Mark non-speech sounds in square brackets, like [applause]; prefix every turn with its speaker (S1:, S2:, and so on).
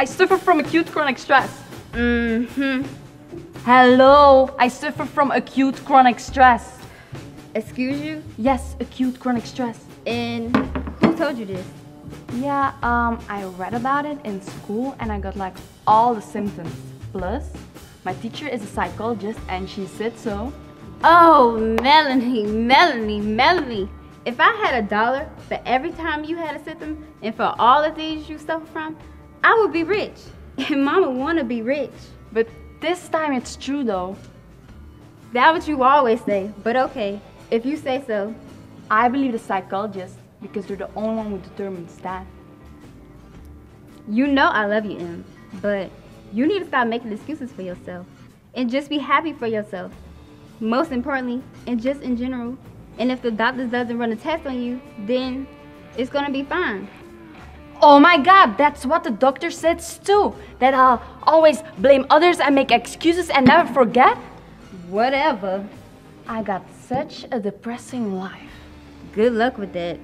S1: I suffer from acute chronic stress.
S2: Mm-hmm.
S1: Hello, I suffer from acute chronic stress.
S2: Excuse you?
S1: Yes, acute chronic stress.
S2: And who told you this?
S1: Yeah, um, I read about it in school and I got like all the symptoms. Plus, my teacher is a psychologist and she said so.
S2: Oh, Melanie, Melanie, Melanie. If I had a dollar for every time you had a symptom and for all of these you suffer from, I would be rich. [laughs] And mama wanna be rich.
S1: But this time it's true though.
S2: That what you always say, but okay, if you say so.
S1: I believe the psychologist because they're the only one who determines that.
S2: You know I love you, Em, but you need to stop making excuses for yourself and just be happy for yourself. Most importantly, and just in general. And if the doctor doesn't run a test on you, then it's gonna be fine.
S1: Oh my god, that's what the doctor says too. That I'll always blame others and make excuses and never forget.
S2: Whatever.
S1: I got such a depressing life.
S2: Good luck with that.